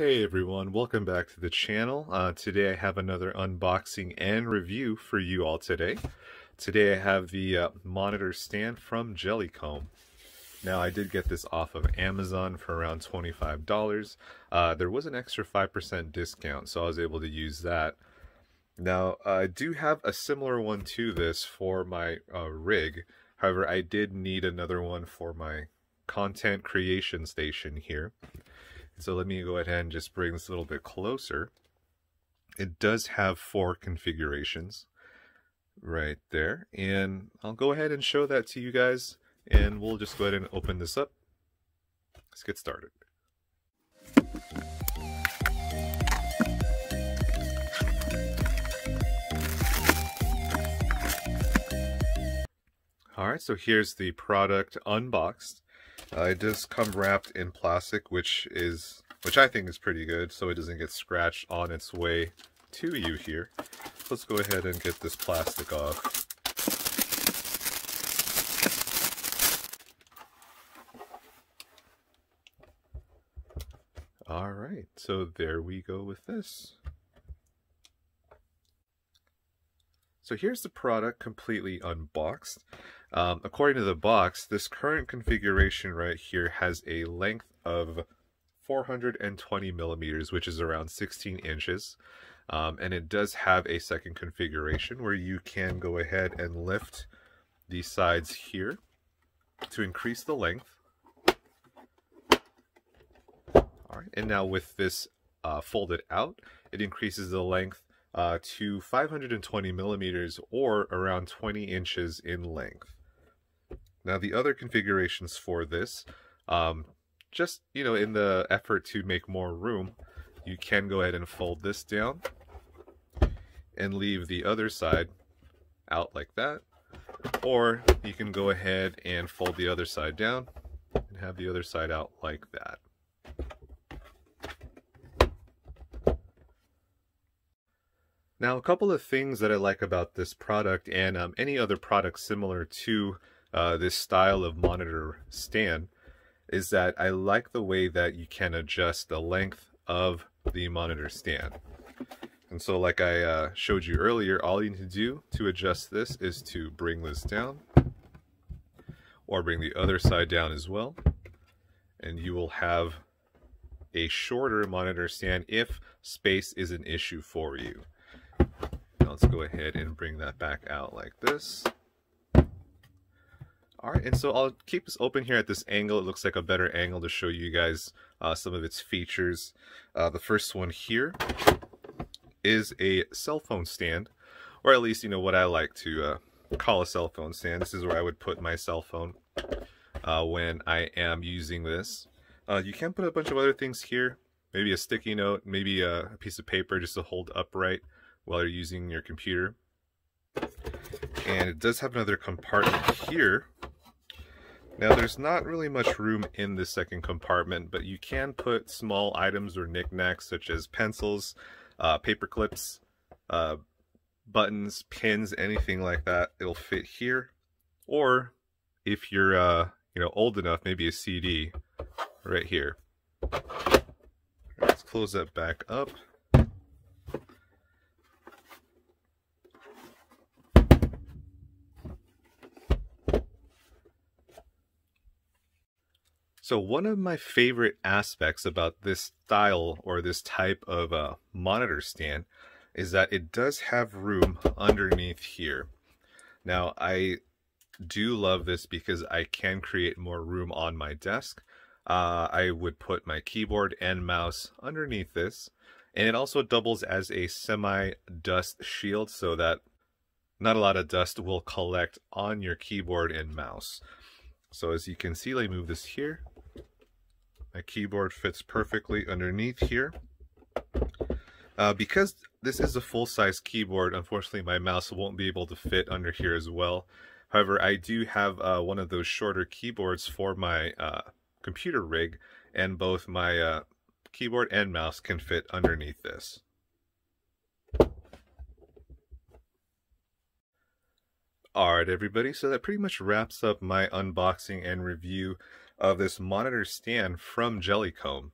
Hey everyone, welcome back to the channel. Uh, today I have another unboxing and review for you all today. Today I have the uh, monitor stand from Jellycomb. Now I did get this off of Amazon for around $25. Uh, there was an extra 5% discount, so I was able to use that. Now I do have a similar one to this for my uh, rig. However, I did need another one for my content creation station here. So let me go ahead and just bring this a little bit closer. It does have four configurations right there. And I'll go ahead and show that to you guys. And we'll just go ahead and open this up. Let's get started. Alright, so here's the product unboxed. Uh, it does come wrapped in plastic, which is which I think is pretty good, so it doesn't get scratched on its way to you here. Let's go ahead and get this plastic off. Alright, so there we go with this. So here's the product completely unboxed. Um, according to the box, this current configuration right here has a length of 420 millimeters, which is around 16 inches. Um, and it does have a second configuration where you can go ahead and lift the sides here to increase the length. All right, and now with this uh, folded out, it increases the length uh, to 520 millimeters or around 20 inches in length. Now the other configurations for this, um, just, you know, in the effort to make more room, you can go ahead and fold this down and leave the other side out like that. Or you can go ahead and fold the other side down and have the other side out like that. Now, a couple of things that I like about this product and um, any other product similar to uh, this style of monitor stand is that I like the way that you can adjust the length of the monitor stand. And so like I uh, showed you earlier, all you need to do to adjust this is to bring this down or bring the other side down as well. And you will have a shorter monitor stand if space is an issue for you. Now let's go ahead and bring that back out like this. All right, and so I'll keep this open here at this angle. It looks like a better angle to show you guys uh, some of its features. Uh, the first one here is a cell phone stand, or at least, you know, what I like to uh, call a cell phone stand. This is where I would put my cell phone uh, when I am using this. Uh, you can put a bunch of other things here, maybe a sticky note, maybe a, a piece of paper just to hold upright while you're using your computer. And it does have another compartment here. Now there's not really much room in the second compartment, but you can put small items or knickknacks such as pencils, uh, paper clips, uh, buttons, pins, anything like that. It'll fit here. Or if you're uh, you know old enough, maybe a CD right here. let's close that back up. So one of my favorite aspects about this style or this type of uh, monitor stand is that it does have room underneath here. Now I do love this because I can create more room on my desk. Uh, I would put my keyboard and mouse underneath this and it also doubles as a semi-dust shield so that not a lot of dust will collect on your keyboard and mouse. So as you can see, let me move this here. My keyboard fits perfectly underneath here. Uh, because this is a full-size keyboard, unfortunately my mouse won't be able to fit under here as well. However, I do have uh, one of those shorter keyboards for my uh, computer rig, and both my uh, keyboard and mouse can fit underneath this. Alright everybody, so that pretty much wraps up my unboxing and review of this monitor stand from Jellycomb.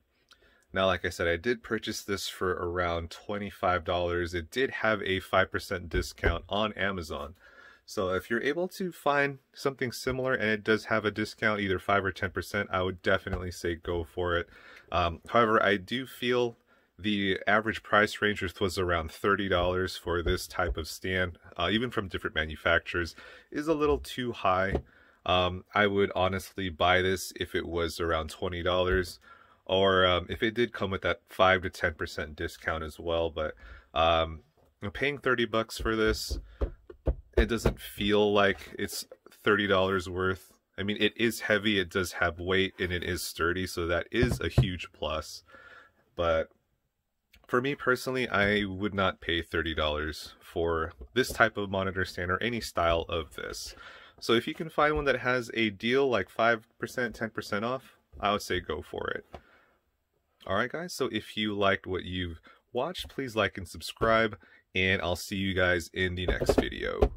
Now, like I said, I did purchase this for around $25. It did have a 5% discount on Amazon. So if you're able to find something similar and it does have a discount, either 5 or 10%, I would definitely say go for it. Um, however, I do feel the average price range was around $30 for this type of stand, uh, even from different manufacturers, is a little too high. Um, I would honestly buy this if it was around $20 or um, if it did come with that 5 to 10% discount as well. But um, paying 30 bucks for this, it doesn't feel like it's $30 worth. I mean, it is heavy, it does have weight, and it is sturdy, so that is a huge plus. But for me personally, I would not pay $30 for this type of monitor stand or any style of this. So if you can find one that has a deal like 5%, 10% off, I would say go for it. Alright guys, so if you liked what you've watched, please like and subscribe, and I'll see you guys in the next video.